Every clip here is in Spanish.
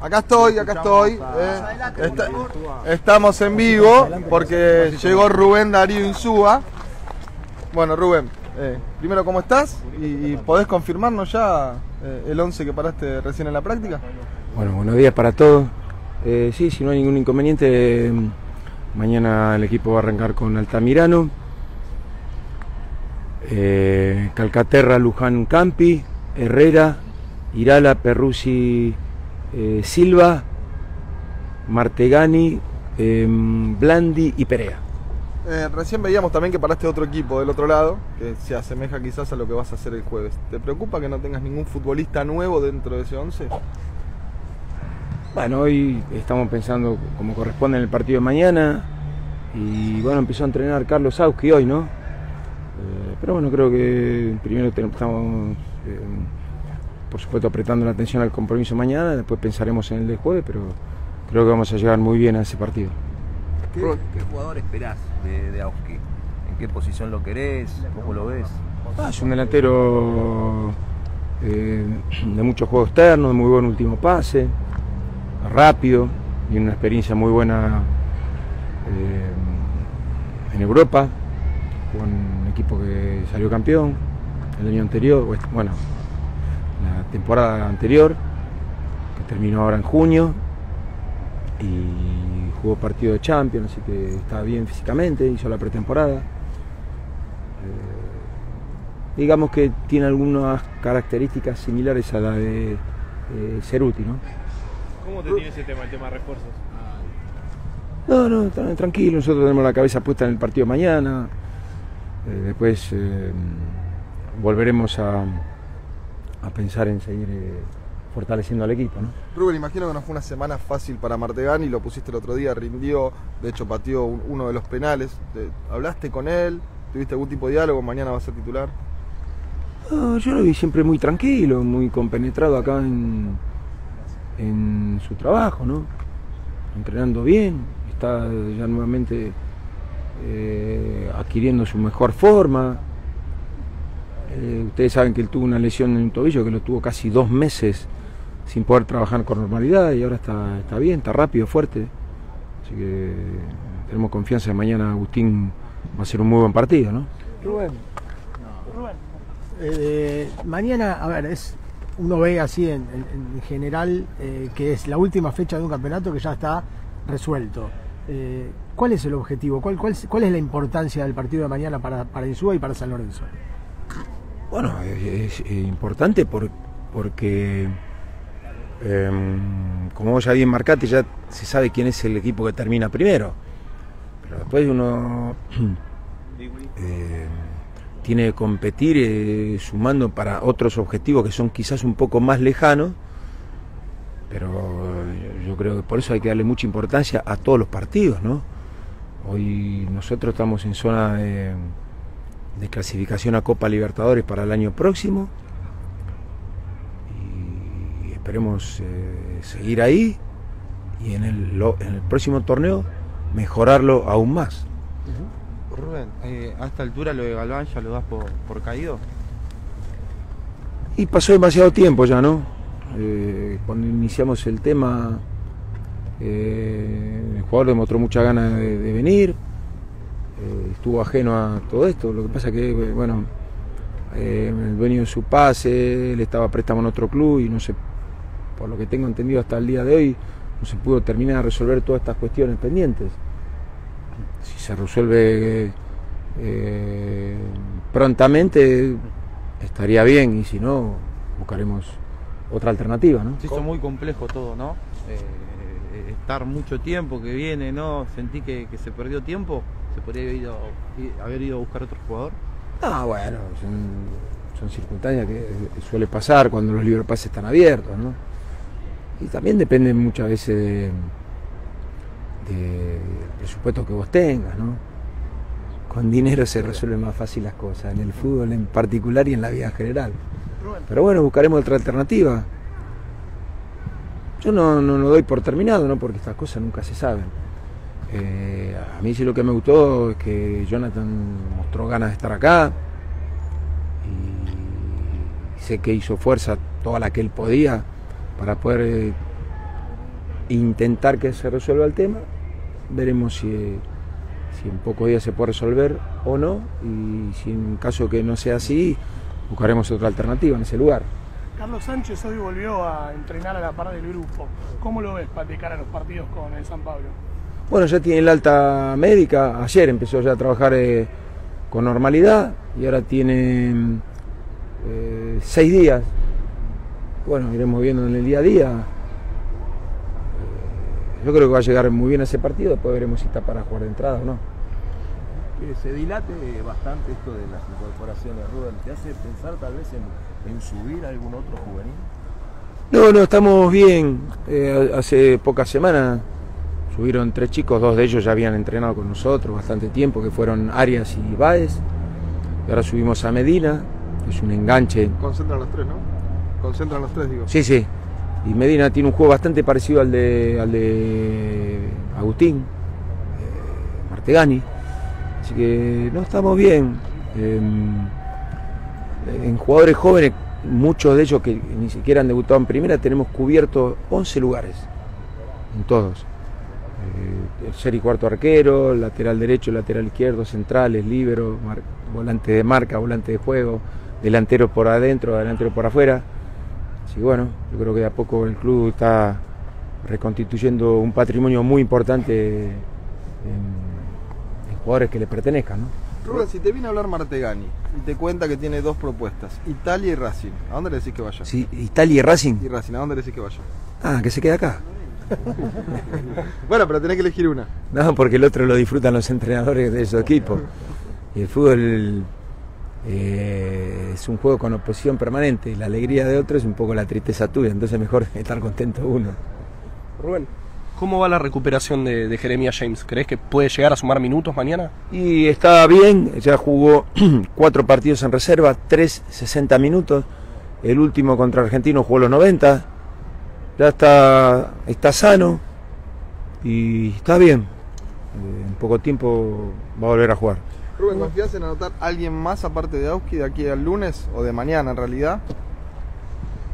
Acá estoy, acá estoy. eh. Está- estamos en vivo porque llegó Rubén Darío Insúa. Bueno, Rubén, eh, primero, ¿cómo estás? ¿Y, y podés confirmarnos ya eh, el 11 que paraste recién en la práctica? Bueno, buenos días para todos. Eh, sí, si no hay ningún inconveniente, eh, mañana el equipo va a arrancar con Altamirano, eh, Calcaterra, Luján, Campi, Herrera, Irala, Perrusi, eh, Silva, Martegani, eh, Blandi y Perea. Eh, recién veíamos también que paraste otro equipo del otro lado, que se asemeja quizás a lo que vas a hacer el jueves. ¿Te preocupa que no tengas ningún futbolista nuevo dentro de ese 11? Bueno, hoy estamos pensando como corresponde en el partido de mañana y bueno, empezó a entrenar Carlos Sauski hoy, ¿no? Eh, pero bueno, creo que primero tenemos- estamos, eh, por supuesto, apretando la atención al compromiso mañana, después pensaremos en el de jueves, pero creo que vamos a llegar muy bien a ese partido. ¿Qué, qué jugador esperás de, de Auski? ¿En qué posición lo querés? ¿Cómo lo ves? Ah, es un delantero eh, de mucho juego externo, de muy buen último pase, rápido y una experiencia muy buena eh, en Europa, con un equipo que salió campeón el año anterior, bueno, temporada anterior, que terminó ahora en junio, y jugó partido de Champions, así que está bien físicamente, hizo la pretemporada. Eh, digamos que tiene algunas características similares a la de eh, Ceruti, ¿no? ¿Cómo te tiene ese tema, el tema de refuerzos? No, no, tra- tranquilo, nosotros tenemos la cabeza puesta en el partido mañana. Eh, después eh, volveremos a, a pensar en seguir eh, fortaleciendo al equipo, ¿no? Rubén, imagino que no fue una semana fácil para Martegani, lo pusiste el otro día, rindió, de hecho pateó un- uno de los penales. Te- ¿Hablaste con él? ¿Tuviste algún tipo de diálogo? ¿Mañana va a ser titular? No, yo lo vi siempre muy tranquilo, muy compenetrado acá en, en su trabajo, ¿no? Entrenando bien, está ya nuevamente eh, adquiriendo su mejor forma. Eh, ustedes saben que él tuvo una lesión en un tobillo que lo tuvo casi dos meses sin poder trabajar con normalidad y ahora está, está bien, está rápido, fuerte. Así que tenemos confianza de mañana Agustín va a ser un muy buen partido, ¿no? Rubén. Eh, mañana, a ver, es uno ve así en, en- en general eh, que es la última fecha de un campeonato que ya está resuelto. Eh, ¿Cuál es el objetivo? ¿Cuál, cuál, cuál es la importancia del partido de mañana para, para Insúa y para San Lorenzo? Bueno, es, es importante por- porque, em, como vos ya bien marcaste, ya se sabe quién es el equipo que termina primero. Pero después uno eh, tiene que competir eh, sumando para otros objetivos que son quizás un poco más lejanos. Pero yo- yo creo que por eso hay que darle mucha importancia a todos los partidos, ¿no? Hoy nosotros estamos en zona de de clasificación a Copa Libertadores para el año próximo y esperemos eh, seguir ahí y en el, lo- en el próximo torneo mejorarlo aún más. Rubén, eh, a esta altura lo de Galván ya lo das por, por caído. Y pasó demasiado tiempo ya, ¿no? Eh, cuando iniciamos el tema, eh, el jugador demostró mucha ganas de, de venir, eh, estuvo ajeno a todo esto. Lo que pasa que, eh, bueno, eh, el dueño de su pase, él estaba préstamo en otro club y no sé, por lo que tengo entendido hasta el día de hoy, no se pudo terminar de resolver todas estas cuestiones pendientes. Si se resuelve eh, prontamente, estaría bien y si no, buscaremos otra alternativa, ¿no? Se hizo muy complejo todo, ¿no? Eh, estar mucho tiempo que viene, ¿no? Sentí que se perdió tiempo. Se podría haber ido, haber ido a buscar otro jugador. Ah, bueno, son, son circunstancias que suele pasar cuando los libros pases están abiertos, ¿no? Y también depende muchas veces de, de presupuesto que vos tengas, ¿no? Con dinero se resuelven más fácil las cosas, en el fútbol en particular y en la vida en general. Pero bueno, buscaremos otra alternativa. Yo no, no lo doy por terminado, ¿no? Porque estas cosas nunca se saben. Eh, a mí sí lo que me gustó es que Jonathan mostró ganas de estar acá y sé que hizo fuerza toda la que él podía para poder eh, intentar que se resuelva el tema. Veremos si, si en pocos días se puede resolver o no. Y si en caso que no sea así, buscaremos otra alternativa en ese lugar. Carlos Sánchez hoy volvió a entrenar a la par del grupo. ¿Cómo lo ves para de cara a los partidos con el San Pablo? Bueno, ya tiene el alta médica. Ayer empezó ya a trabajar eh, con normalidad y ahora tiene eh, seis días. Bueno, iremos viendo en el día a día. Eh, yo creo que va a llegar muy bien a ese partido, después veremos si está para jugar de entrada o no. Se dilate bastante esto de las incorporaciones, Rubén. ¿Te hace pensar tal vez en, en subir a algún otro juvenil? No, no, estamos bien. Eh, hace pocas semanas subieron tres chicos, dos de ellos ya habían entrenado con nosotros bastante tiempo, que fueron Arias y Baez. Y ahora subimos a Medina, que es un enganche. Concentran los tres, ¿no? Concentran los tres, digo. Sí, sí. Y Medina tiene un juego bastante parecido al de, al de Agustín, eh, Martegani. Así que no estamos bien. Eh, en jugadores jóvenes, muchos de ellos que ni siquiera han debutado en primera, tenemos cubierto 11 lugares. En todos. Eh, el ser y cuarto arquero, lateral derecho, lateral izquierdo, centrales, libero, volante de marca, volante de juego, delantero por adentro, delantero por afuera. Así bueno, yo creo que de a poco el club está reconstituyendo un patrimonio muy importante en, en jugadores que le pertenezcan. ¿no? Rubén, si te viene a hablar Martegani y te cuenta que tiene dos propuestas, Italia y Racing, ¿a dónde le decís que vaya? Sí, Italia y Racing. Y Racing, ¿a dónde le decís que vaya? Ah, que se queda acá. Bueno, pero tenés que elegir una. No, porque el otro lo disfrutan los entrenadores de su equipo. Y el fútbol eh, es un juego con oposición permanente. La alegría de otro es un poco la tristeza tuya. Entonces mejor estar contento uno. Rubén, ¿cómo va la recuperación de, de Jeremías James? ¿Crees que puede llegar a sumar minutos mañana? Y está bien, ya jugó cuatro partidos en reserva, tres 60 minutos. El último contra Argentino jugó los 90. Ya está, está sano y está bien. Eh, En poco tiempo va a volver a jugar. Rubén, ¿confías en anotar a alguien más aparte de Auski de aquí al lunes o de mañana en realidad?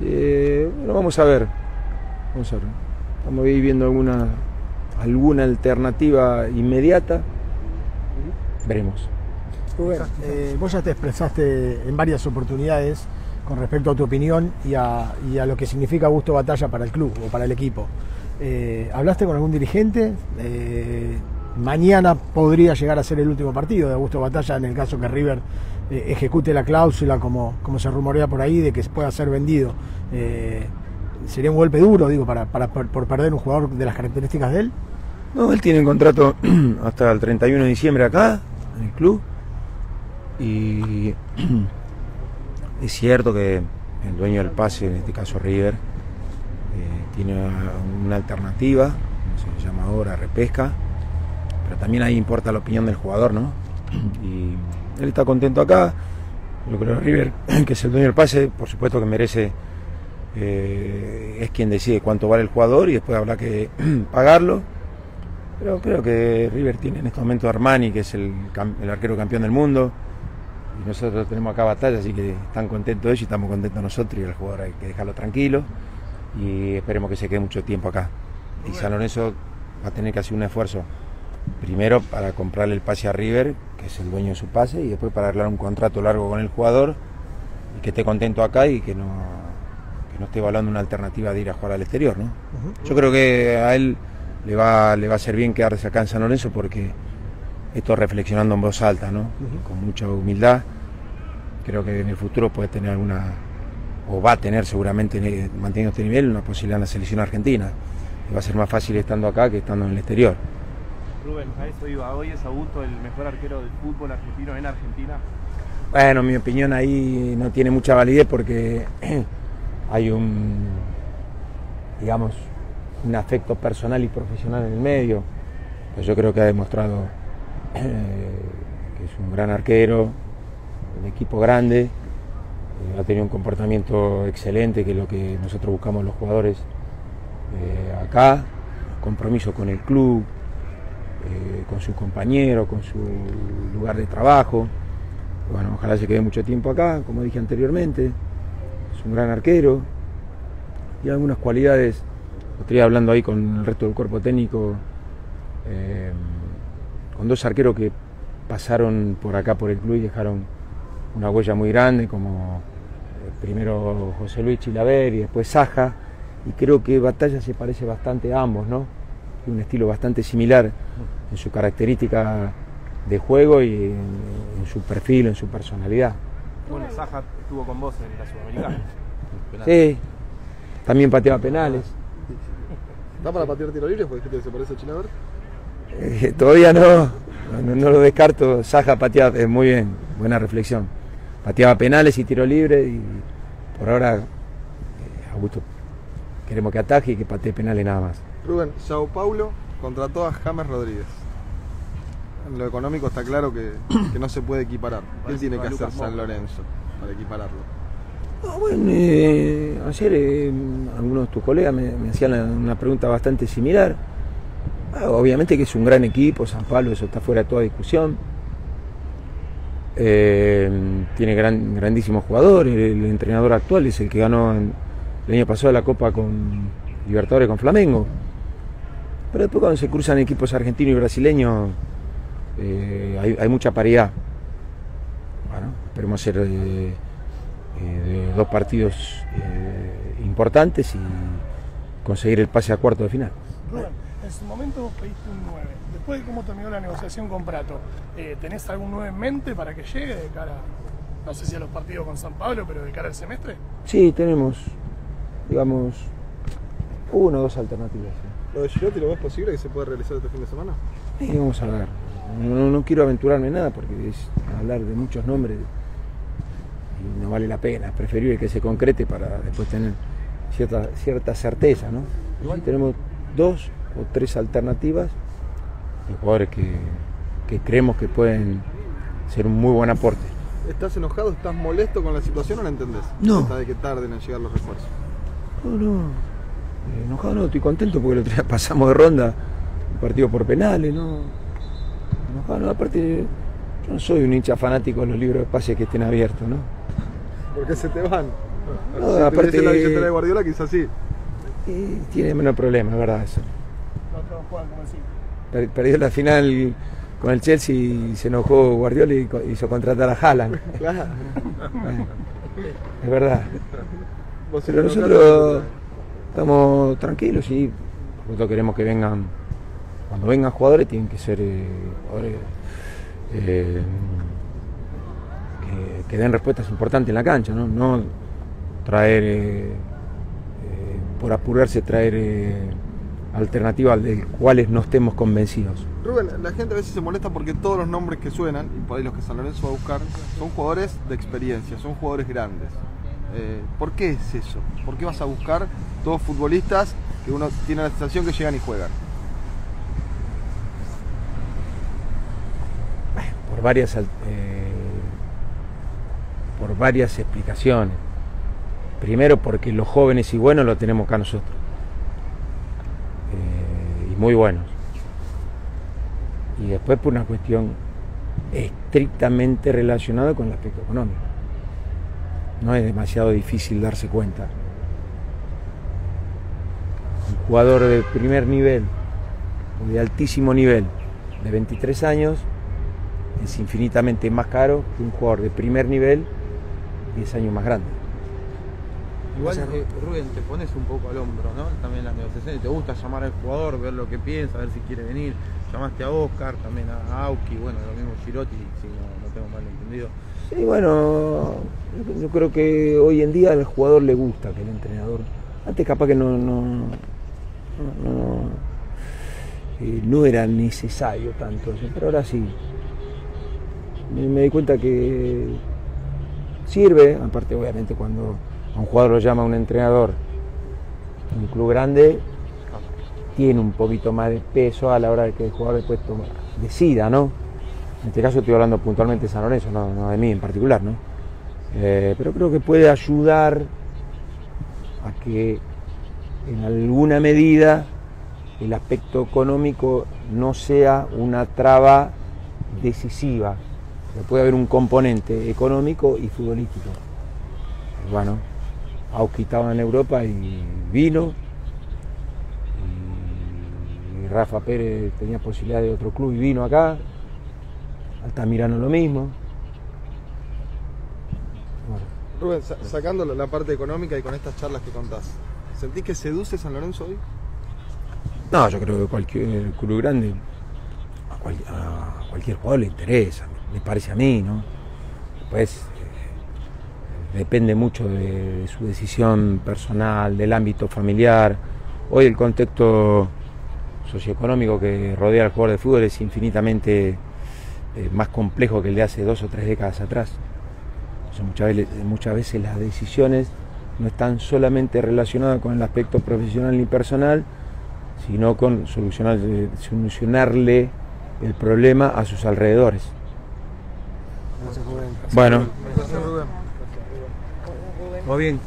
Eh, bueno, vamos a ver. Vamos a ver. Estamos ahí viendo alguna, alguna alternativa inmediata. Veremos. Rubén, eh, vos ya te expresaste en varias oportunidades con respecto a tu opinión y a, y a lo que significa Augusto Batalla para el club o para el equipo. Eh, ¿Hablaste con algún dirigente? Eh, mañana podría llegar a ser el último partido de Augusto Batalla en el caso que River eh, ejecute la cláusula como, como se rumorea por ahí de que pueda ser vendido. ¿Sería un golpe duro, digo, para, para- por perder un jugador de las características de él? No, él tiene un contrato hasta el 31 de diciembre acá, en el club. Y es cierto que el dueño del pase, en este caso River, eh, tiene una alternativa, se llama ahora, repesca. Pero también ahí importa la opinión del jugador, ¿no? Y él está contento acá. Yo creo que River, que es el dueño del pase, por supuesto que merece, eh, es quien decide cuánto vale el jugador y después habrá que pagarlo. Pero creo que River tiene en este momento a Armani, que es el arquero campeón del mundo. Nosotros tenemos acá batalla, así que están contentos ellos y estamos contentos nosotros. Y al jugador hay que dejarlo tranquilo. Y esperemos que se quede mucho tiempo acá. Y San Lorenzo va a tener que hacer un esfuerzo. Primero para comprarle el pase a River, que es el dueño de su pase, y después para arreglar un contrato largo con el jugador y que esté contento acá y que no, que no esté evaluando una alternativa de ir a jugar al exterior. ¿no? Yo creo que a él le va, le va a ser bien quedarse acá en San Lorenzo porque esto reflexionando en voz alta, ¿no? con mucha humildad. Creo que en el futuro puede tener alguna, o va a tener seguramente, manteniendo este nivel, una posibilidad en la selección argentina. Y va a ser más fácil estando acá que estando en el exterior. Rubén, a eso iba. Hoy es Augusto el mejor arquero del fútbol argentino en Argentina. Bueno, mi opinión ahí no tiene mucha validez porque hay un, digamos, un afecto personal y profesional en el medio. Pues yo creo que ha demostrado eh, que es un gran arquero, un equipo grande, eh, ha tenido un comportamiento excelente, que es lo que nosotros buscamos los jugadores eh, acá, compromiso con el club, eh, con sus compañeros, con su lugar de trabajo. Bueno, ojalá se quede mucho tiempo acá, como dije anteriormente. Es un gran arquero y algunas cualidades Estoy hablando ahí con el resto del cuerpo técnico, con dos arqueros que pasaron por acá por el club y dejaron una huella muy grande, como eh, primero José Luis Chilaver y después Saja, y creo que Batalla se parece bastante a ambos, ¿no? Tiene un estilo bastante similar en su característica de juego y en, en su perfil, en su personalidad. Bueno, Saja estuvo con vos en la Sudamericana. Sí, también pateaba penales. ¿Está para patear tiro libre? Que se parece a Chilaver. Eh, todavía no, no, no lo descarto. Saja pateaba, eh, muy bien, buena reflexión. Pateaba penales y tiro libre y por ahora, eh, Augusto, queremos que ataje y que patee penales nada más. Rubén, Sao Paulo contrató a James Rodríguez. En lo económico está claro que, que no se puede equiparar. ¿Qué Parece tiene que hacer San. Lorenzo para equipararlo? Bueno, eh, ayer eh, algunos de tus colegas me, me hacían una pregunta bastante similar. Ah, obviamente que es un gran equipo, San Pablo, eso está fuera de toda discusión. Eh, tiene gran- grandísimos jugadores, el, entrenador actual es el que ganó el año pasado la Copa con Libertadores con Flamengo. Pero después cuando se cruzan equipos argentinos y brasileños eh, hay, mucha paridad. Bueno, esperemos ser eh, dos partidos importantes y conseguir el pase a cuarto de final. En su momento vos pediste un 9. Después de cómo terminó la negociación con Prato, eh, ¿tenés algún 9 en mente para que llegue de cara, no sé si a los partidos con San Pablo, pero de cara al semestre? Sí, tenemos, digamos, uno o dos alternativas. sí. ¿Lo de Girotti lo ves posible que se pueda realizar este fin de semana? Sí, vamos a ver. No, quiero aventurarme en nada porque es hablar de muchos nombres y no vale la pena. Es preferible que se concrete para después tener cierta, cierta certeza, ¿no? Sí, tenemos dos o tres alternativas de jugadores que, que creemos que pueden ser un muy buen aporte. ¿Estás enojado? ¿Estás molesto con la situación o la entendés? No. Esta de que tarden en llegar los refuerzos. No, no. Eh, enojado no, estoy contento porque el otro día pasamos de ronda un partido por penales, ¿no? Enojado no, aparte yo no soy un hincha fanático de los libros de pases que estén abiertos, ¿no? ¿Por qué se te van? No, si te aparte- la billetera de Guardiola, quizás sí. Y tiene menos problema, es verdad eso. Como Perdió la final con el Chelsea y se enojó Guardiola y hizo contratar a Haaland. Claro. Bueno, es verdad. Pero nosotros estamos tranquilos y nosotros queremos que vengan, cuando vengan jugadores tienen que ser eh, jugadores eh, que, que den respuestas importantes en la cancha, no, no traer, eh, eh, por apurarse, traer eh, alternativas de cuales no estemos convencidos. Rubén, la gente a veces se molesta porque todos los nombres que suenan, y por ahí los que San Lorenzo va a buscar, son jugadores de experiencia, son jugadores grandes. Eh, ¿Por qué es eso? ¿Por qué vas a buscar todos futbolistas que uno tiene la sensación que llegan y juegan? por varias eh, por varias explicaciones. Primero porque los jóvenes y buenos lo tenemos acá nosotros. Muy buenos. Y después por una cuestión estrictamente relacionada con el aspecto económico. No es demasiado difícil darse cuenta. Un jugador de primer nivel o de altísimo nivel de 23 años es infinitamente más caro que un jugador de primer nivel 10 años más grande. Igual, eh, Rubén, te pones un poco al hombro, ¿no? También las negociaciones. Te gusta llamar al jugador, ver lo que piensa, ver si quiere venir. Llamaste a Oscar, también a Auki, bueno, lo mismo Girotti, si no, no tengo mal entendido. Sí, bueno, yo- creo que hoy en día al jugador le gusta que el entrenador. Antes capaz que no, no, no, no- eh, no era necesario tanto eso, pero ahora sí. Me, me di cuenta que sirve, aparte obviamente cuando a un jugador lo llama un entrenador, un club grande, tiene un poquito más de peso a la hora de que el jugador después toma- decida, ¿no? En este caso estoy hablando puntualmente de San Lorenzo, no, de mí en particular, ¿no? Eh, pero creo que puede ayudar a que en alguna medida el aspecto económico no sea una traba decisiva. Puede haber un componente económico y futbolístico. Bueno, Auski estaba en Europa y vino. Rafa Pérez tenía posibilidad de otro club y vino acá. Altamirano lo mismo. Bueno, Rubén, sa- sacando la- la parte económica y con estas charlas que contás, ¿sentís que seduce San Lorenzo hoy? No, yo creo que cualquier club grande, a, cual- a cualquier jugador le interesa, me parece a mí, ¿no? Pues depende mucho de, de su decisión personal, del ámbito familiar. Hoy el contexto socioeconómico que rodea al jugador de fútbol es infinitamente eh, más complejo que el de hace dos o tres décadas atrás. Muchas, veces, muchas veces las decisiones no están solamente relacionadas con el aspecto profesional ni personal, sino con solucionar, eh, solucionarle el problema a sus alrededores. Bueno, Gracias, Rubén. ¿Todo bien?